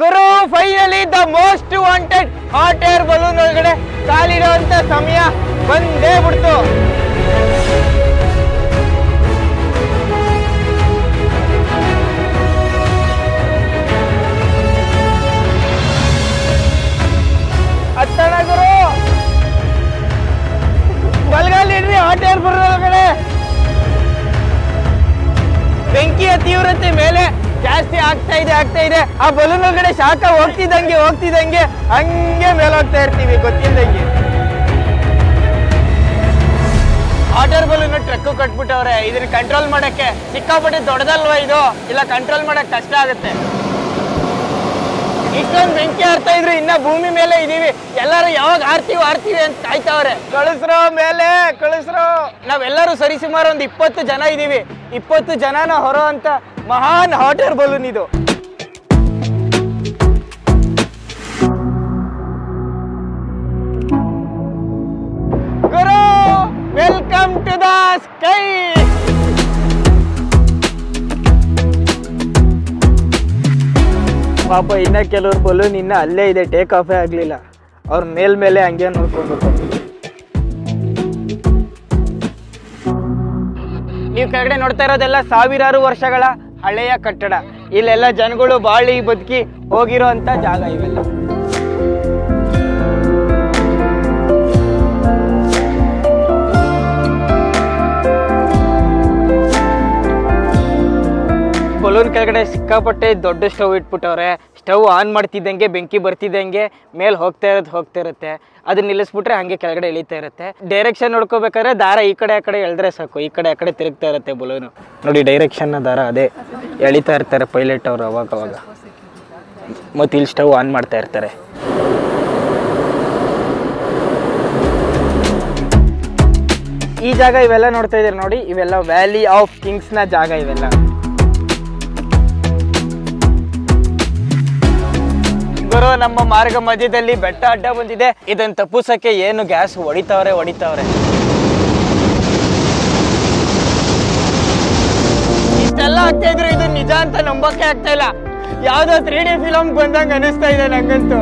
Guru finally the most wanted hot air balloon ಒಳಗಡೆ ಕಾಲಿಡುವಂತ ಸಮಯ ಬಂದೇ ಬಿಡ್ತು. ಹತ್ತಣ ಗುರು, ಬಲ್ಗಾಲ್ ಇಡ್ರಿ ಹಾಟ್ ಏರ್ ಬಲೂನ್ ಒಳಗಡೆ ಬೆಂಕಿಯ ತೀವ್ರತೆ ಮೇಲೆ ಜಾಸ್ತಿ ಆಗ್ತಾ ಇದೆ ಆಗ್ತಾ ಇದೆ. ಆ ಬಲೂನ್ ಒಳಗಡೆ ಶಾಖ ಹೋಗ್ತಿದ್ದಂಗೆ ಹೋಗ್ತಿದ್ದಂಗೆ ಹಂಗೆ ಮೇಲೆ ಹೋಗ್ತಾ ಇರ್ತೀವಿ ಗೊತ್ತಿದ್ದಂಗೆ ವಾಟರ್ ಬಲೂನ್ ಟ್ರಕ್ ಕಟ್ಬಿಟ್ಟವ್ರೆ, ಇದನ್ನ ಕಂಟ್ರೋಲ್ ಮಾಡಕ್ಕೆ. ಸಿಕ್ಕಾಪಟ್ಟೆ ದೊಡ್ಡದಲ್ವಾ ಇದು? ಇಲ್ಲ ಕಂಟ್ರೋಲ್ ಮಾಡಕ್ ಕಷ್ಟ ಆಗುತ್ತೆ. ಇಷ್ಟೊಂದು ಬೆಂಕಿ ಆರ್ತಾ ಇದ್ರು ಇನ್ನ ಭೂಮಿ ಮೇಲೆ ಇದೀವಿ. ಎಲ್ಲರೂ ಯಾವಾಗ ಆರ್ತೀವಿ ಆರ್ತೀವಿ ಅಂತ ಕಾಯ್ತಾವ್ರೆ. ಕಳಿಸ್ರೋ ಮೇಲೆ ಕಳಿಸ್ರೋ. ನಾವೆಲ್ಲರೂ ಸರಿಸುಮಾರು ಒಂದು ಇಪ್ಪತ್ತು ಜನ ಇದೀವಿ. ಇಪ್ಪತ್ತು ಜನನ ಹೊರೋ ಅಂತ ಮಹಾನ್ ಹಾಟರ್ ಬಲೂನ್ ಇದು. ಗುರು ವೆಲ್ಕಮ್ ಟು ದ ಸ್ಕೈ ಪಾಪ ಇನ್ನ ಕೆಲವ್ರು ಬಲೂನ್ ಇನ್ನ ಅಲ್ಲೇ ಇದೆ ಟೇಕ್ ಆಫೇ ಆಗ್ಲಿಲ್ಲ. ಅವ್ರ ಮೇಲ್ಮೇಲೆ ಹಂಗೆ ನೋಡ್ಕೊಂಡು ನೀವು ಕೆಳಗಡೆ ನೋಡ್ತಾ ಇರೋದೆಲ್ಲ ಸಾವಿರಾರು ವರ್ಷಗಳ ಹಳೆಯ ಕಟ್ಟಡ. ಇಲ್ಲೆಲ್ಲ ಜನಗಳು ಬಾಳಿ ಬದುಕಿ ಹೋಗಿರೋ ಅಂತ ಜಾಗ ಇವೆಲ್ಲ. ಬಲೂನ್ ಕೆಳಗಡೆ ಸಿಕ್ಕಾಪಟ್ಟೆ ದೊಡ್ಡ ಸ್ಟವ್ ಇಟ್ಬಿಟ್ಟವ್ರೆ. ಸ್ಟವ್ ಆನ್ ಮಾಡ್ತಿದ್ದಂಗೆ, ಬೆಂಕಿ ಬರ್ತಿದ್ದಂಗೆ ಮೇಲೆ ಹೋಗ್ತಾ ಇರೋದು ಹೋಗ್ತಾ ಇರುತ್ತೆ. ಅದನ್ನ ನಿಲ್ಲಿಸ್ಬಿಟ್ರೆ ಹಂಗೆ ಕೆಳಗಡೆ ಇಳಿತಾ ಇರುತ್ತೆ. ಡೈರೆಕ್ಷನ್ ನೋಡ್ಕೋಬೇಕಾದ್ರೆ ದಾರ ಈ ಕಡೆ, ಆ ಕಡೆ ಎಳೆದ್ರೆ ಸಾಕು. ಈ ಕಡೆ, ಆ ಕಡೆ ತಿರುಗ್ತಾ ಇರುತ್ತೆ ಬಲೂನು. ನೋಡಿ ಡೈರೆಕ್ಷನ್ನ ದಾರ ಅದೇ. ಎಳಿತಾ ಇರ್ತಾರೆ ಪೈಲಟ್ ಅವರು ಅವಾಗ ಅವಾಗ. ಮತ್ತು ಇಲ್ಲಿ ಸ್ಟವ್ ಆನ್ ಮಾಡ್ತಾ ಇರ್ತಾರೆ. ಈ ಜಾಗ ಇವೆಲ್ಲ ನೋಡ್ತಾ ಇದ್ದೀರಿ ನೋಡಿ, ಇವೆಲ್ಲ ವ್ಯಾಲಿ ಆಫ್ ಕಿಂಗ್ಸ್ನ ಜಾಗ ಇವೆಲ್ಲ. ಗುರು ನಮ್ಮ ಮಾರ್ಗ ಮಧ್ಯದಲ್ಲಿ ಬೆಟ್ಟ ಅಡ್ಡ ಬಂದಿದೆ. ಇದನ್ನ ತಪ್ಪಿಸಕ್ಕೆ ಏನು ಗ್ಯಾಸ್ ಹೊಡಿತಾವ್ರೆ ಹೊಡಿತಾವ್ರೆ? ಇಷ್ಟೆಲ್ಲ ಆಗ್ತಾ ಇದ್ರು ಇದು ನಿಜ ಅಂತ ನಂಬಕ್ಕೆ ಆಗ್ತಾ ಇಲ್ಲ. ಯಾವ್ದೋ ತ್ರೀ ಡಿ ಫಿಲಮ್ ಬಂದಂಗ ಅನಿಸ್ತಾ ಇದೆ ನಂಗಂತೂ.